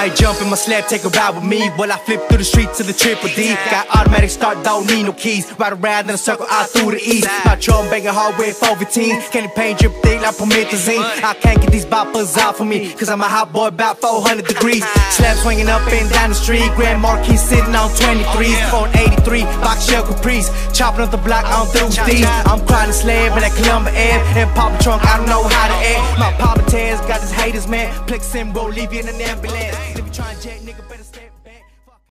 I jump in my slab, take a ride with me. While I flip through the streets to the triple D. Got automatic start, don't need no keys. Ride around in a circle out through the east. My drum banging hard with 415 Candy paint drip thick like promethazine. I can't get these boppers off of me Cause I'm a hot boy about 400 degrees. Slab swinging up and down the street Grand Marquis sitting on 23s On 83, box shell caprice. Chopping up the block on through these. I'm crying slab in that Columbia Ave And pop a trunk, I don't know how to act. My haters, man. Plex and roll, leave you in an ambulance. If you try and jet, nigga, better stay